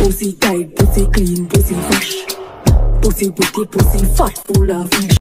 Pussy tight, pussy clean, pussy fresh. Pussy booty, pussy fat, full of fish.